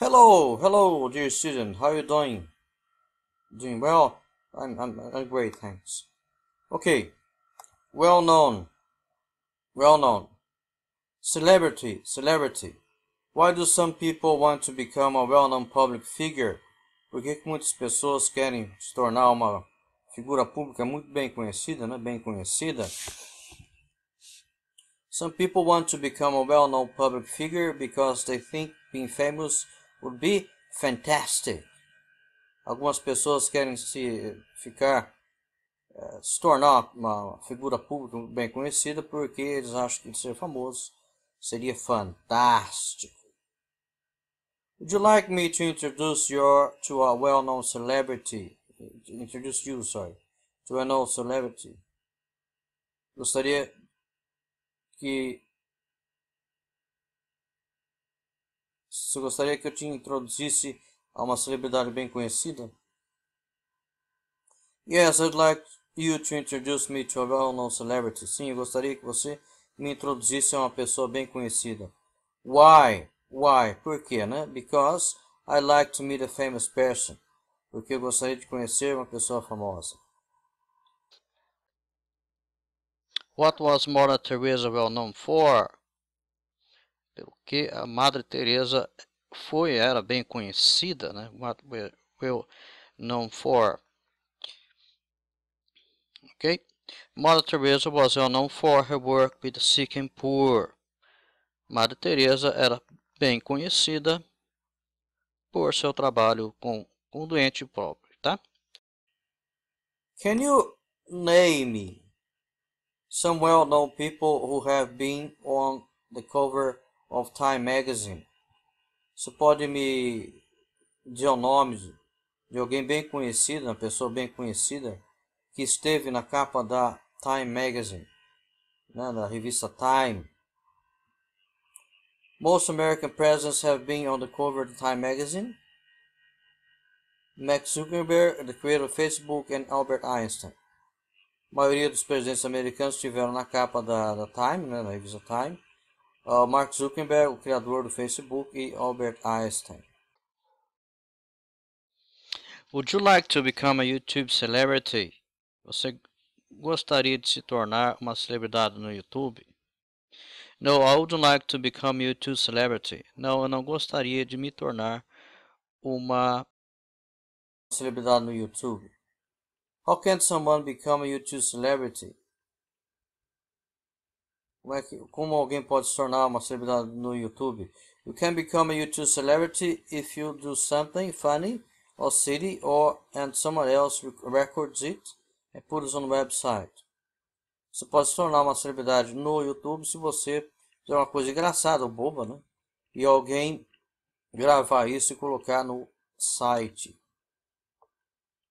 Hello, hello, dear student. How are you doing? Doing well? I'm, I'm, I'm great, thanks. Okay, well known, well known. Celebrity, celebrity. Why do some people want to become a well-known public figure? Por que, que muitas pessoas querem se tornar uma figura pública muito bem conhecida, né? Bem conhecida. Some people want to become a well-known public figure because they think being famous would be fantastic. Algumas pessoas querem se ficar eh, se tornar uma figura pública bem conhecida porque eles acham que ser famoso seria fantástico. Would you like me to introduce you to a well-known celebrity? Introduce you, sorry, to a known celebrity. Gostaria que você gostaria que eu te introduzisse a uma celebridade bem conhecida? Yes, I'd like you to introduce me to a well-known celebrity. Sim, eu gostaria que você me introduzisse a uma pessoa bem conhecida. Why? Why? Por quê, né? Because I like to meet a famous person. Porque eu gostaria de conhecer uma pessoa famosa. What was Mother Teresa well known for? Pelo que a Madre Teresa foi, era bem conhecida, né? What well known for. Okay? Mother Teresa was well known for her work with the sick and poor. Madre Teresa era bem conhecida por seu trabalho com, o doente pobre, tá? Can you name some well-known people who have been on the cover of Time magazine? Você pode me dizer o nome de alguém bem conhecido, uma pessoa bem conhecida que esteve na capa da Time magazine, né, da revista Time? Most American presidents have been on the cover of Time magazine. Mark Zuckerberg, the creator of Facebook, and Albert Einstein. A maioria dos presidentes americanos estiveram na capa da, da Time, né, da revista Time. Uh, Mark Zuckerberg, o criador do Facebook, e Albert Einstein. Would you like to become a YouTube celebrity? Você gostaria de se tornar uma celebridade no YouTube? No, I would like to become YouTube celebrity. Não, eu não gostaria de me tornar uma celebridade no YouTube. How can someone become a YouTube celebrity? Como, é que, como alguém pode se tornar uma celebridade no YouTube? You can become a YouTube celebrity if you do something funny or silly or and someone else records it and puts it on the website. Você pode se tornar uma celebridade no YouTube se você fizer uma coisa engraçada ou boba, né? E alguém gravar isso e colocar no site.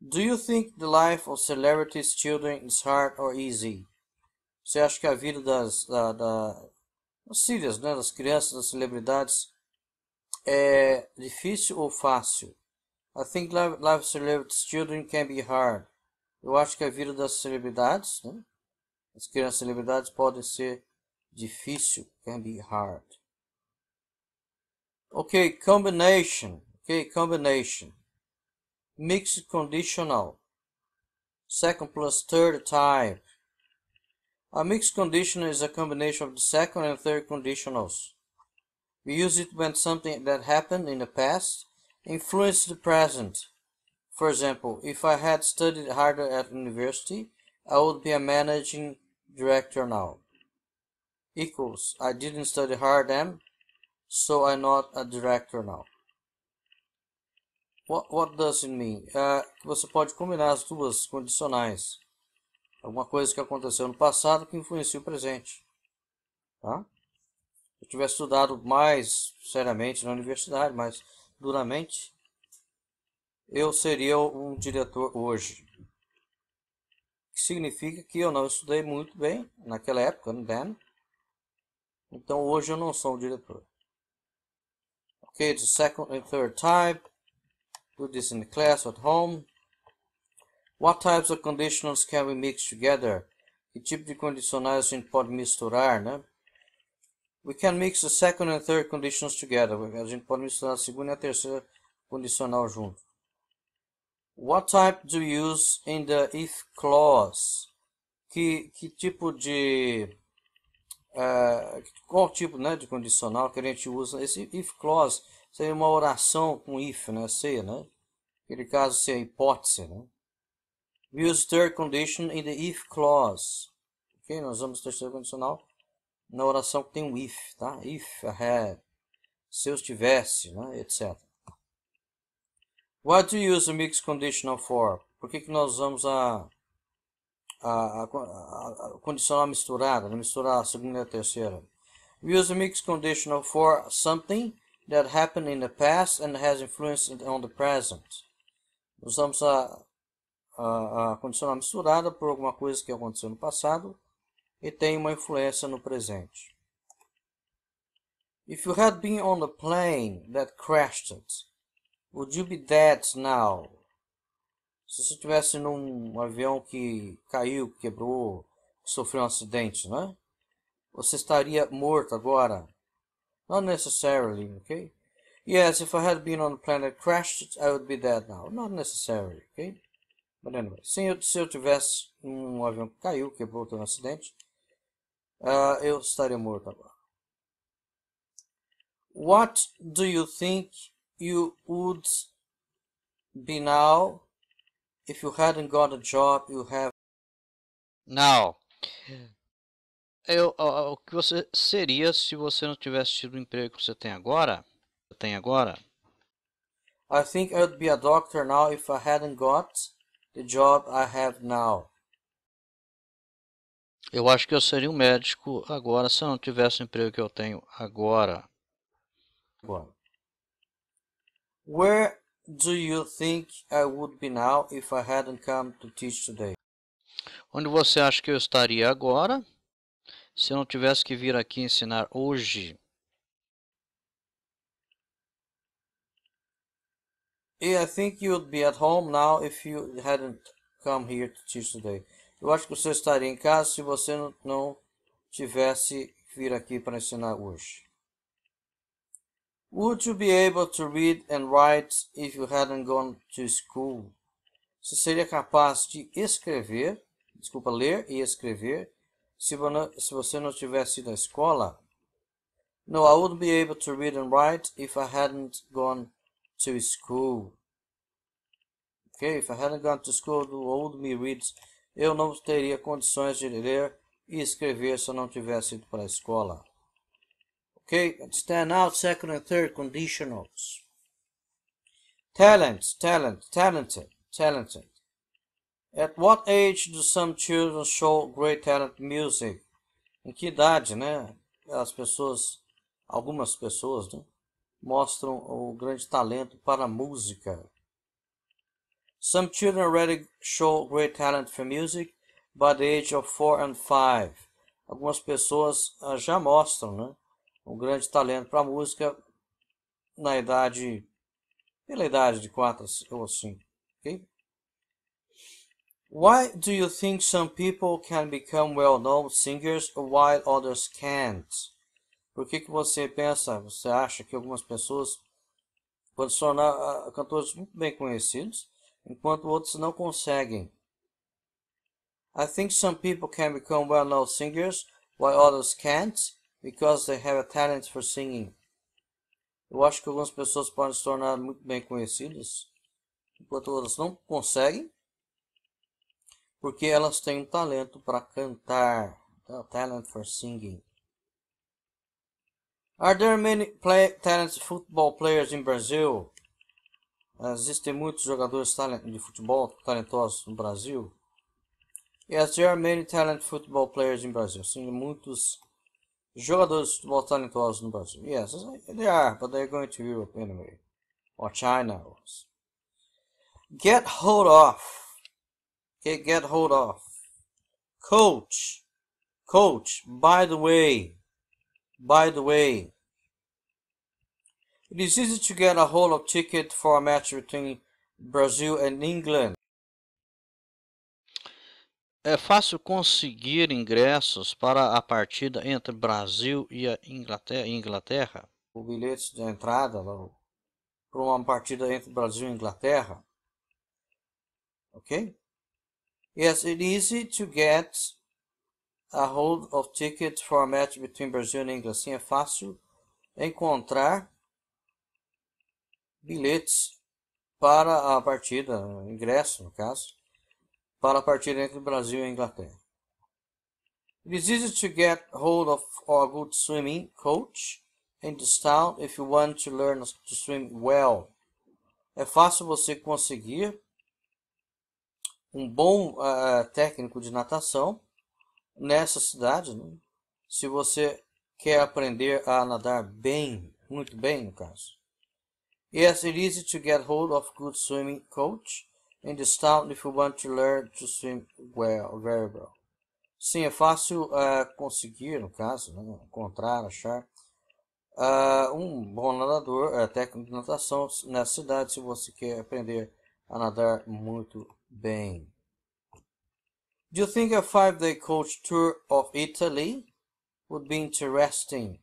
Do you think the life of celebrities' children is hard or easy? Você acha que a vida das, da, da, das filhas, né, das crianças, das celebridades é difícil ou fácil? I think life, life celebrities' children can be hard. Eu acho que a vida das celebridades, né, as crianças celebridades podem ser difícil, can be hard. Okay, combination. Okay, combination. Mixed conditional. Second plus third type. A mixed conditional is a combination of the second and third conditionals. We use it when something that happened in the past influenced the present. For example, if I had studied harder at university, I would be a managing director now. Equals, I didn't study hard then, so I'm not a director now. What, what does it mean? Uh, você pode combinar as duas condicionais. Alguma coisa que aconteceu no passado que influencia o presente. Tá? Se eu tivesse estudado mais seriamente na universidade, mais duramente, eu seria um diretor hoje que significa que eu não estudei muito bem naquela época, no then. Então hoje eu não sou um diretor. Okay, the second and third type. Do this in the class at home. What types of conditionals can we mix together? Que tipo de condicionais a gente pode misturar, né? We can mix the second and third conditions together. A gente pode misturar a segunda e a terceira condicional junto. What type do you use in the if clause? Que, que tipo de... Uh, qual tipo né, de condicional que a gente usa? Esse if clause seria uma oração com if, né? Se, né? Aquele caso, se a hipótese, né? We use third condition in the if clause. Ok? Nós usamos terceiro condicional na oração que tem um if, tá? If I had, se eu tivesse, né? etc. What do you use a mixed conditional for? Por que, que nós usamos a, a, a, a condicional misturada, né? misturar a segunda e a terceira? We use a mixed conditional for something that happened in the past and has influence on the present. Usamos a, a, a condicional misturada por alguma coisa que aconteceu no passado e tem uma influência no presente. If you had been on the plane that crashed it, would you be dead now? Se você estivesse num avião que caiu, quebrou, sofreu um acidente, né? Você estaria morto agora? Not necessarily, okay? Yes, if I had been on the plane that crashed I would be dead now. Not necessarily, okay? But anyway, se eu, se eu tivesse um avião que caiu, quebrou, teve um acidente, uh, eu estaria morto agora. What do you think you would be now if you hadn't got a job you have now? Eu, o, o que você seria se você não tivesse tido o emprego que você tem agora? Tem agora? I think I would be a doctor now if I hadn't got the job I have now. Eu acho que eu seria um médico agora se eu não tivesse o emprego que eu tenho agora. Agora. Where do you think I would be now if I hadn't come to teach today? Onde você acha que eu estaria agora se eu não tivesse que vir aqui ensinar hoje? Yeah, I think you would be at home now if you hadn't come here to teach today. Eu acho que você estaria em casa se você não tivesse vir aqui para ensinar hoje. Would you be able to read and write if you hadn't gone to school? Você seria capaz de escrever, desculpa, ler e escrever se você não tivesse ido à escola? No, I wouldn't be able to read and write if I hadn't gone to school. Okay, if I hadn't gone to school, the old me reads eu não teria condições de ler e escrever se eu não tivesse ido para a escola. Ok, stand out second and third conditionals. Talent, talent, talented, talented. At what age do some children show great talent in music? Em que idade, né? As pessoas, algumas pessoas, né? Mostram o grande talento para a música. Some children already show great talent for music by the age of 4 and 5. Algumas pessoas uh, já mostram né, um grande talento para música na idade, pela idade de 4 ou 5. Okay? Why do you think some people can become well-known singers while others can't? Por que, que você pensa, você acha que algumas pessoas podem se tornar uh, cantores muito bem conhecidos enquanto outros não conseguem. I think some people can become well-known singers while others can't because they have a talent for singing. Eu acho que algumas pessoas podem se tornar muito bem conhecidas enquanto outras não conseguem porque elas têm um talento para cantar. Talent for singing. Are there many play, talented football players in Brazil? Existem muitos jogadores de futebol talentosos no Brasil. Yes, there are many talented football players in Brazil. Sim, muitos jogadores de futebol talentosos no Brasil. Yes, there are, but they're going to Europe anyway. Or China. Get hold of. Okay, get hold of. Coach. Coach, by the way. By the way. It is easy to get a hold of ticket for a match between Brazil and England. É fácil conseguir ingressos para a partida entre Brasil e a Inglaterra? O bilhete de entrada para uma partida entre Brasil e Inglaterra. Ok? Yes, it's easy to get a hold of tickets for a match between Brazil and England. Sim, é fácil encontrar bilhetes para a partida, ingresso no caso, para a partida entre Brasil e Inglaterra. It is easy to get hold of a good swimming coach in this town if you want to learn to swim well. É fácil você conseguir um bom uh, técnico de natação nessa cidade, né? se você quer aprender a nadar bem, muito bem no caso. Yes, it is easy to get hold of good swimming coach in this town if you want to learn to swim well, very well. Sim, é fácil uh, conseguir, no caso, né? encontrar, achar uh, um bom nadador, uh, técnico de natação nessa cidade se você quer aprender a nadar muito bem. Do you think a five-day coach tour of Italy would be interesting?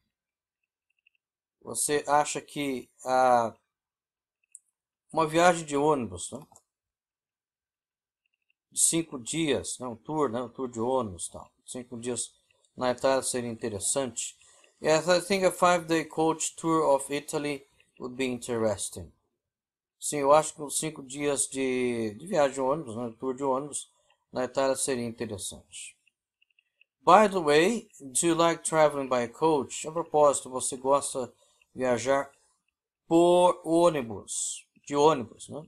Você acha que uh, uma viagem de ônibus, né? de cinco dias, né? um tour, né? um tour de ônibus, tal. cinco dias na Itália seria interessante. Yes, I think a five-day coach tour of Italy would be interesting. Sim, eu acho que cinco dias de, de viagem de ônibus, né? tour de ônibus, na Itália seria interessante. By the way, do you like traveling by coach? A propósito, você gosta de viajar por ônibus, de ônibus, né?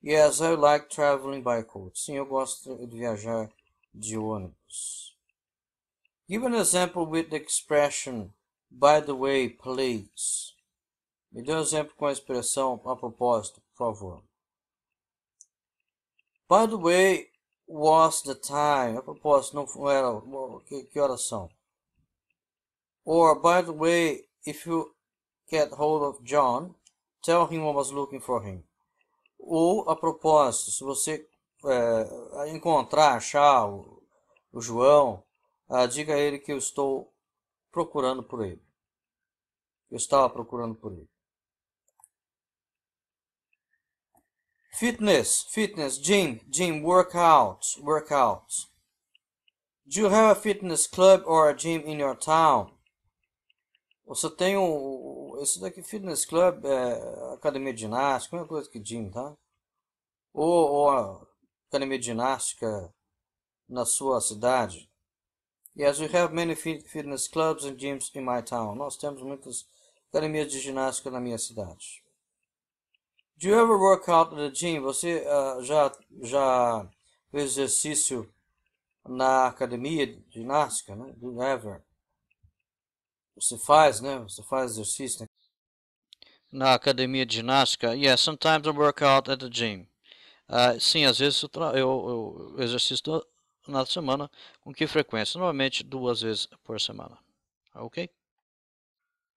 Yes, I like traveling by coach. Sim, eu gosto de viajar de ônibus. Give an example with the expression by the way, please. Me dê um exemplo com a expressão a propósito, por favor. By the way, was the time. A propósito, não era. Que, que horas são? Or, by the way, if you get hold of John, tell him I was looking for him. Ou, a propósito, se você é, encontrar, achar o, o João, ah, diga a ele que eu estou procurando por ele. Eu estava procurando por ele. Fitness, fitness, gym, gym, workout, workout. Do you have a fitness club or a gym in your town? Você tem um. Esse daqui, fitness club, é academia de ginástica, mesma coisa que gym, tá? Ou, ou academia de ginástica na sua cidade. Yes, we have many fitness clubs and gyms in my town. Nós temos muitas academias de ginástica na minha cidade. Do you ever work out at the gym? Você uh, já, já fez exercício na academia de ginástica, né? Do you ever? Você faz, né? Você faz exercício, né? Na academia de ginástica? Yeah, sometimes I work out at the gym. Uh, sim, às vezes eu, eu, eu exercício na semana. Com que frequência? Normalmente duas vezes por semana. Ok?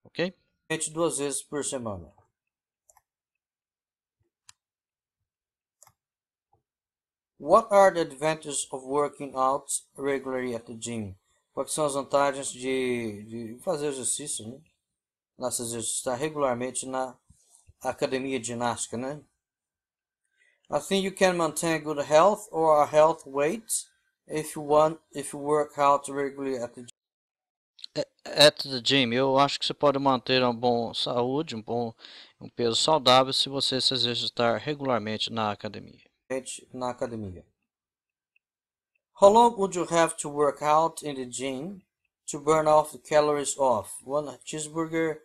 Ok? Normalmente duas vezes por semana. What are the advantages of working out regularly at the gym? Quais são as vantagens de, de fazer exercício, né? Nossa, exercitar regularmente na academia de ginástica, né? I think you can maintain good health or a health weight if you want, if you work out regularly at the gym. At the gym, eu acho que você pode manter uma boa saúde, um bom um peso saudável se você se exercitar regularmente na academia na academia. How long would you have to work out in the gym to burn off the calories off? One cheeseburger,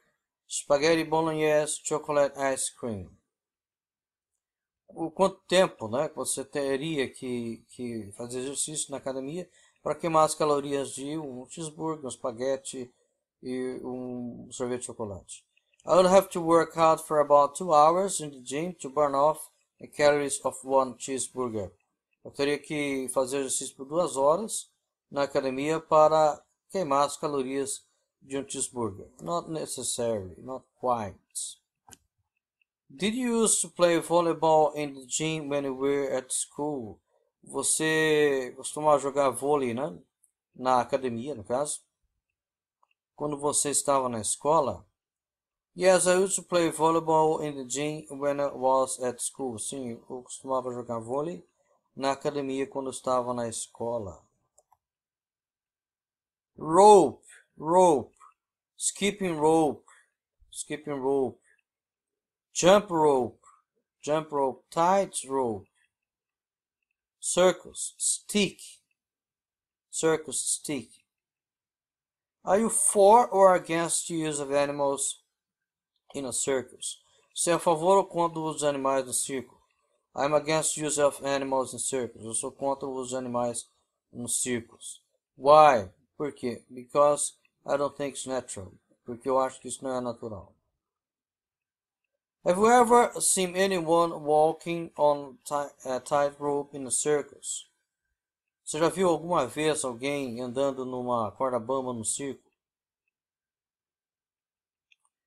spaghetti bolognese, chocolate ice cream. O quanto tempo, né, você teria que, que fazer exercício na academia para queimar as calorias de um cheeseburger, um espaguete e um sorvete de chocolate? I would have to work out for about two hours in the gym to burn off calories of one cheeseburger. Eu teria que fazer exercício por duas horas na academia para queimar as calorias de um cheeseburger. Not necessarily, not quite. Did you used to play volleyball in the gym when you were at school? você costumava jogar vôlei, né? Na academia, no caso. Quando você estava na escola. Yes, I used to play volleyball in the gym when I was at school. Sim, eu costumava jogar vôlei na academia quando estava na escola. Rope, rope, skipping rope, skipping rope, jump rope, jump rope, tight rope, circus, stick, circus, stick. Are you for or against the use of animals in a circus? Você é a favor ou contra o uso de animais no circo? I'm against use of animals in circus. Eu sou contra o uso de animais nos circos. Why? Por quê? Because I don't think it's natural. Porque eu acho que isso não é natural. Have you ever seen anyone walking on a tightrope in a circus? Você já viu alguma vez alguém andando numa corda bamba no circo?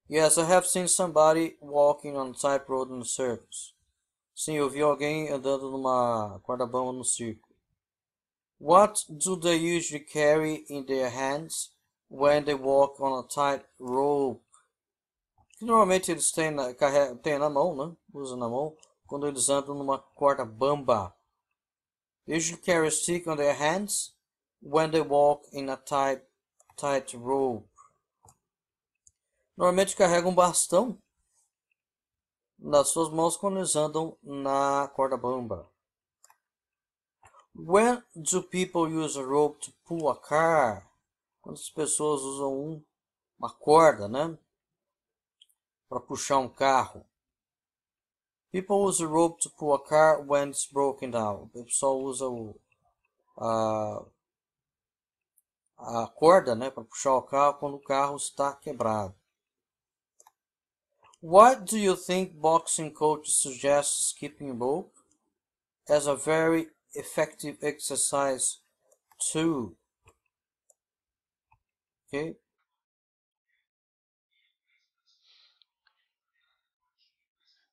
Yes, I have seen somebody walking on a tightrope in a circus. Sim, eu vi alguém andando numa corda bamba no circo. What do they usually carry in their hands when they walk on a tight rope? que normalmente eles têm na, têm na mão, né? Usam na mão quando eles andam numa corda bamba. They usually carry a stick on their hands when they walk in a tight, tight rope. Normalmente carregam um bastão nas suas mãos quando eles andam na corda bamba. When do people use a rope to pull a car? Quando as pessoas usam um, uma corda, né? para puxar um carro. People use a rope to pull a car when it's broken down. O pessoal usa o, a, a corda né, para puxar o carro quando o carro está quebrado. Why do you think boxing coaches suggest skipping rope as a very effective exercise too? Okay.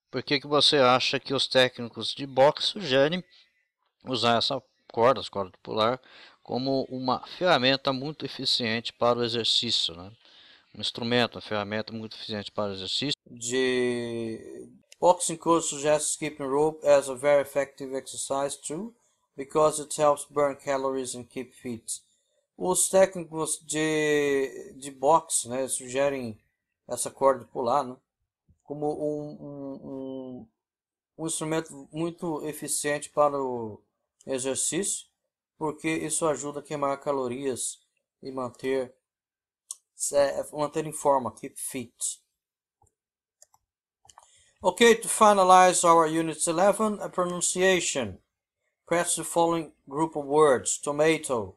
Por que, que você acha que os técnicos de boxe sugerem usar essa corda, as cordas pular, como uma ferramenta muito eficiente para o exercício, né? Um instrumento, uma ferramenta muito eficiente para o exercício. De boxing coach suggests skipping rope as a very effective exercise too, because it helps burn calories and keep fit. Os técnicos de, de boxe, né, sugerem essa corda pular, né? como um, um, um, um instrumento muito eficiente para o exercício, porque isso ajuda a queimar calorias e manter manter em forma, keep fit. Okay, to finalize our Unit 11, a pronunciation. Press the following group of words. Tomato,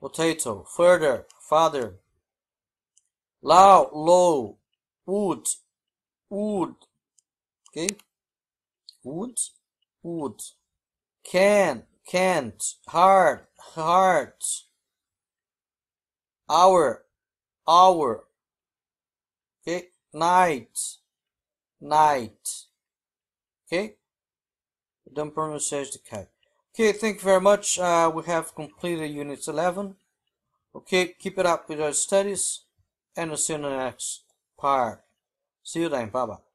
potato, further, father. Loud, low, wood, wood. Okay. Wood wood. Can can't. Hard heart hour hour. Okay. Night night. Okay? Don't pronounce the cat okay thank you very much. Uh, we have completed unit 11 okay keep it up with your studies and we'll see you in the next part. See you then. Bye bye.